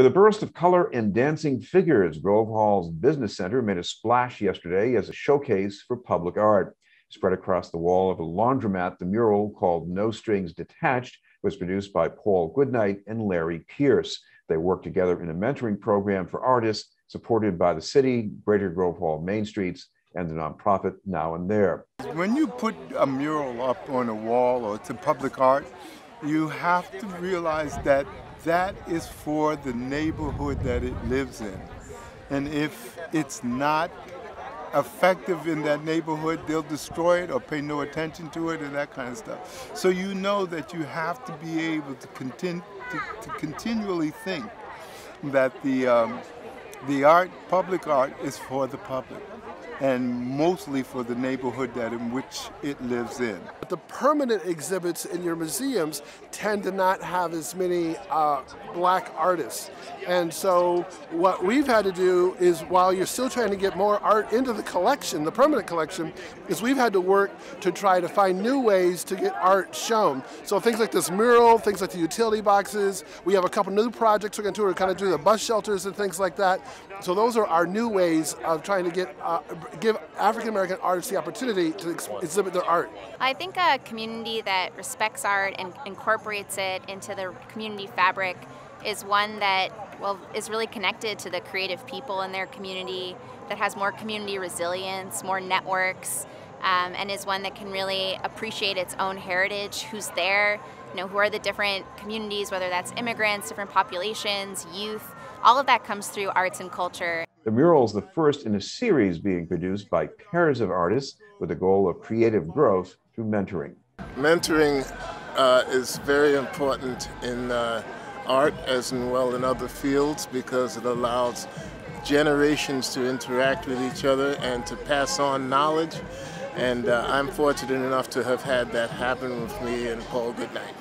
With a burst of color and dancing figures, Grove Hall's Business Center made a splash yesterday as a showcase for public art. Spread across the wall of a laundromat, the mural called No Strings Detached was produced by Paul Goodnight and Larry Pierce. They worked together in a mentoring program for artists supported by the city, Greater Grove Hall Main Streets, and the nonprofit Now and There. When you put a mural up on a wall or a public art, you have to realize that that is for the neighborhood that it lives in. And if it's not effective in that neighborhood, they'll destroy it or pay no attention to it and that kind of stuff. So you know that you have to be able to, continue, to, to continually think that the, um, the art, public art, is for the public and mostly for the neighborhood that in which it lives in. The permanent exhibits in your museums tend to not have as many uh, black artists. And so what we've had to do is while you're still trying to get more art into the collection, the permanent collection, is we've had to work to try to find new ways to get art shown. So things like this mural, things like the utility boxes, we have a couple new projects we're going to do to kind of do the bus shelters and things like that. So those are our new ways of trying to get uh, give African American artists the opportunity to ex exhibit their art. I think a community that respects art and incorporates it into the community fabric is one that well is really connected to the creative people in their community that has more community resilience, more networks, um, and is one that can really appreciate its own heritage, who's there, you know, who are the different communities, whether that's immigrants, different populations, youth, all of that comes through arts and culture. The mural is the first in a series being produced by pairs of artists with the goal of creative growth through mentoring. Mentoring uh, is very important in uh, art as well in other fields because it allows generations to interact with each other and to pass on knowledge. And uh, I'm fortunate enough to have had that happen with me and Paul Goodnight.